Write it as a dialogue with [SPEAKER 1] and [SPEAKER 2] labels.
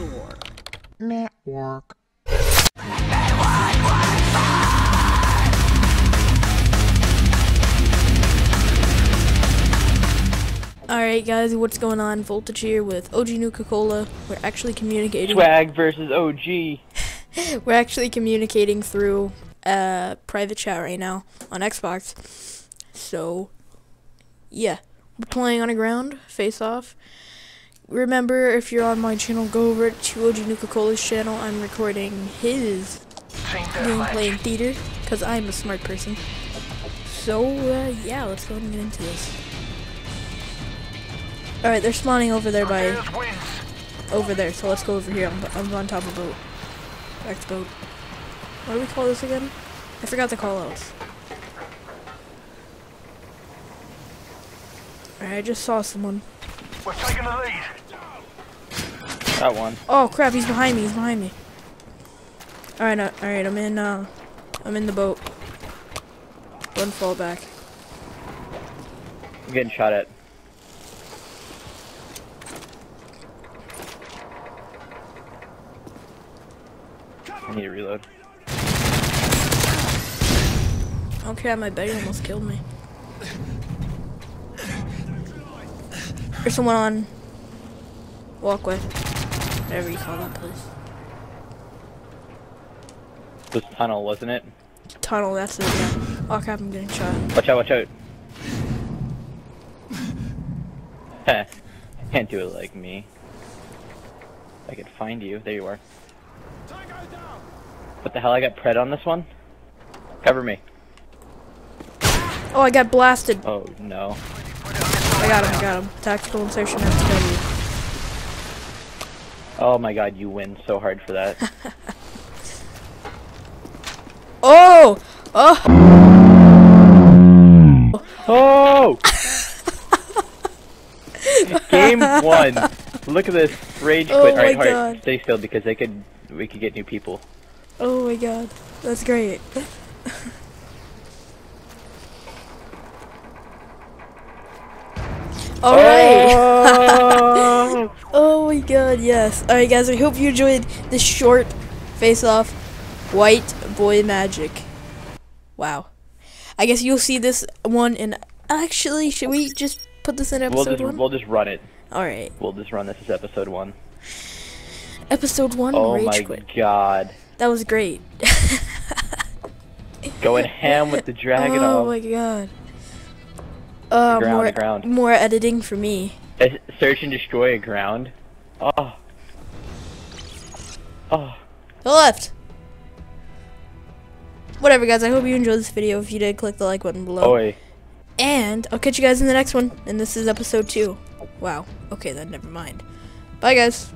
[SPEAKER 1] Network.
[SPEAKER 2] Network.
[SPEAKER 3] Alright guys, what's going on? Voltage here with OG Nuka-Cola. We're actually communicating
[SPEAKER 4] Swag versus OG.
[SPEAKER 3] we're actually communicating through uh private chat right now on Xbox. So yeah. We're playing on Aground, face off. Remember if you're on my channel, go over to OG Nuka-Cola's channel. I'm recording his gameplay in theater, because I'm a smart person. So uh, yeah, let's go ahead and get into this. Alright, they're spawning over there by over there, so let's go over here. I'm, I'm on top of boat. Back to boat. What do we call this again? I forgot the call outs. Alright, I just saw someone.
[SPEAKER 5] We're taking the lead.
[SPEAKER 4] That one.
[SPEAKER 3] Oh crap, he's behind me, he's behind me. Alright, uh, alright, I'm in, uh, I'm in the boat. One fall back.
[SPEAKER 4] I'm getting shot at. I need to reload.
[SPEAKER 3] Crap, my buddy almost killed me. There's someone on walkway. Whatever you call that place.
[SPEAKER 4] This tunnel, wasn't it?
[SPEAKER 3] Tunnel, that's it, yeah. Oh crap, I'm getting shot.
[SPEAKER 4] Watch out, watch out. Heh. Can't do it like me. I could find you. There you are. What the hell? I got pred on this one? Cover me.
[SPEAKER 3] Oh, I got blasted.
[SPEAKER 4] Oh no.
[SPEAKER 3] I got him, I got him. Tactical insertion FTW.
[SPEAKER 4] Oh my god, you win so hard for that.
[SPEAKER 3] Oh! Oh!
[SPEAKER 4] Oh! Game one. Look at this rage quit.
[SPEAKER 3] Oh
[SPEAKER 4] Alright, stay still because they could we could get new people.
[SPEAKER 3] Oh my god. That's great. Alright!
[SPEAKER 4] Oh!
[SPEAKER 3] Oh my god, yes. Alright guys, I hope you enjoyed this short face-off White Boy Magic. Wow. I guess you'll see this one in actually should we just put this in
[SPEAKER 4] we'll
[SPEAKER 3] episode
[SPEAKER 4] just
[SPEAKER 3] one?
[SPEAKER 4] we'll just run it.
[SPEAKER 3] Alright.
[SPEAKER 4] We'll just run this as episode one.
[SPEAKER 3] Episode one
[SPEAKER 4] Oh
[SPEAKER 3] Rage
[SPEAKER 4] my
[SPEAKER 3] Quit.
[SPEAKER 4] god.
[SPEAKER 3] That was great.
[SPEAKER 4] Going ham with the oh dragon
[SPEAKER 3] oh
[SPEAKER 4] off.
[SPEAKER 3] my god. Uh
[SPEAKER 4] ground,
[SPEAKER 3] more
[SPEAKER 4] ground.
[SPEAKER 3] more editing for me.
[SPEAKER 4] Search and destroy Aground. Oh. Oh.
[SPEAKER 3] The left. Whatever guys, I hope you enjoyed this video. If you did, click the like button below.
[SPEAKER 4] Oi.
[SPEAKER 3] And I'll catch you guys in the next one. And this is episode two. Wow. Okay, then never mind. Bye, guys.